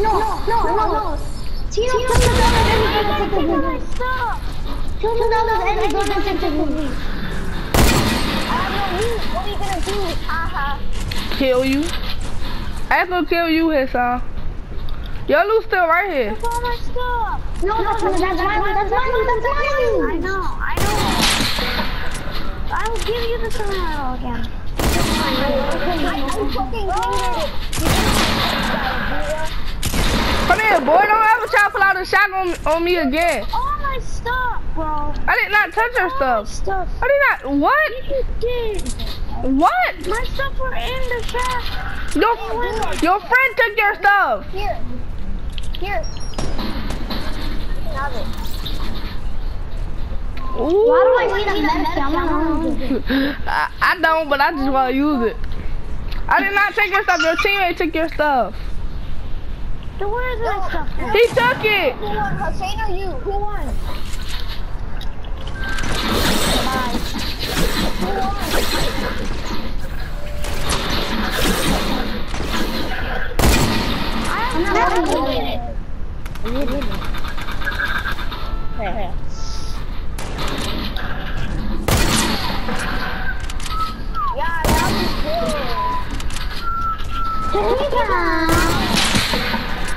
No, no, no, no. Tino, kill the dog and then go to movie. Kill the dog and then go to the movie. I. What are you gonna do? Haha. Kill you. I gonna kill you, Hassan. Your loot still right here. That's all my stuff. No, that's mine, that's mine, that's mine, that's I mine. know, I know. I will give you the scenario again. I boy. Don't ever try to pull out a shotgun on me again. All my stuff, bro. I did not touch your stuff. Stuff. I did not. What? You did. What? My stuff were in the trash. Your, your friend took your stuff. Here. Here. Have it. Ooh. Why do I need a medkit? I want to use it. I, I don't, but I just want to use it. I did not take your stuff. Your teammate took your stuff. So where is my stuff? now? He took it. Who won, Hussein or you? Who won? Bye. Who won? I'm not using it. Here, here. Yeah, that was